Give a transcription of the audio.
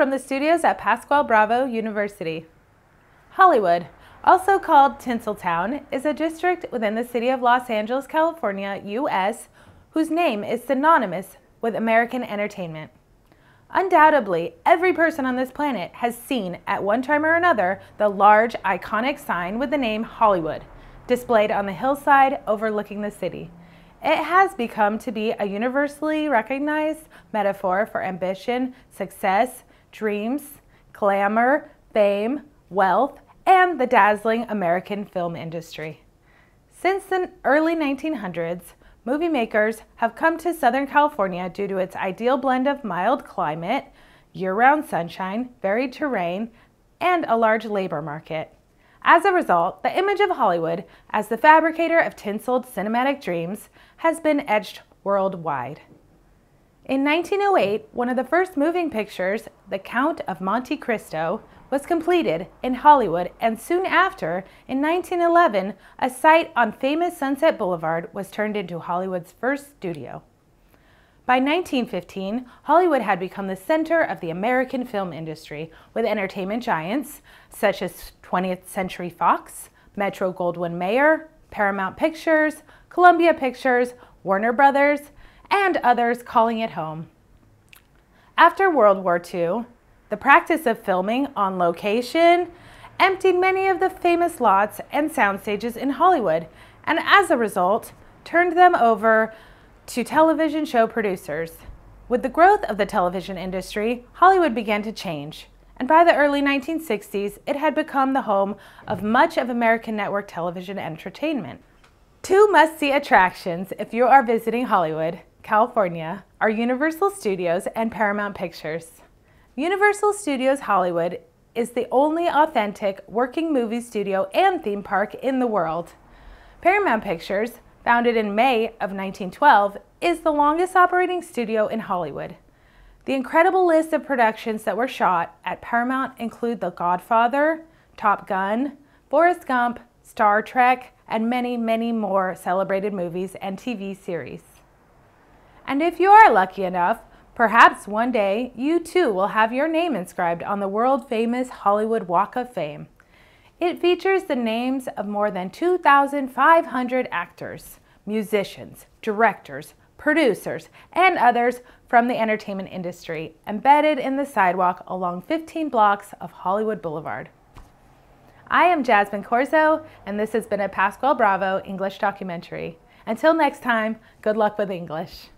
from the studios at Pascual Bravo University. Hollywood, also called Tinseltown, is a district within the city of Los Angeles, California, U.S., whose name is synonymous with American entertainment. Undoubtedly, every person on this planet has seen at one time or another the large, iconic sign with the name Hollywood, displayed on the hillside overlooking the city. It has become to be a universally recognized metaphor for ambition, success, dreams, glamour, fame, wealth, and the dazzling American film industry. Since the early 1900s, movie makers have come to Southern California due to its ideal blend of mild climate, year-round sunshine, varied terrain, and a large labor market. As a result, the image of Hollywood as the fabricator of tinseled cinematic dreams has been etched worldwide. In 1908, one of the first moving pictures, The Count of Monte Cristo, was completed in Hollywood and soon after, in 1911, a site on famous Sunset Boulevard was turned into Hollywood's first studio. By 1915, Hollywood had become the center of the American film industry, with entertainment giants such as 20th Century Fox, Metro Goldwyn Mayer, Paramount Pictures, Columbia Pictures, Warner Brothers, and others calling it home. After World War II, the practice of filming on location emptied many of the famous lots and sound stages in Hollywood, and as a result, turned them over to television show producers. With the growth of the television industry, Hollywood began to change, and by the early 1960s, it had become the home of much of American network television entertainment. Two must-see attractions if you are visiting Hollywood, California, are Universal Studios and Paramount Pictures. Universal Studios Hollywood is the only authentic working movie studio and theme park in the world. Paramount Pictures, founded in May of 1912, is the longest operating studio in Hollywood. The incredible list of productions that were shot at Paramount include The Godfather, Top Gun, Forrest Gump, Star Trek, and many, many more celebrated movies and TV series. And if you are lucky enough Perhaps one day you too will have your name inscribed on the world famous Hollywood Walk of Fame. It features the names of more than 2,500 actors, musicians, directors, producers, and others from the entertainment industry embedded in the sidewalk along 15 blocks of Hollywood Boulevard. I am Jasmine Corzo, and this has been a Pascual Bravo English documentary. Until next time, good luck with English.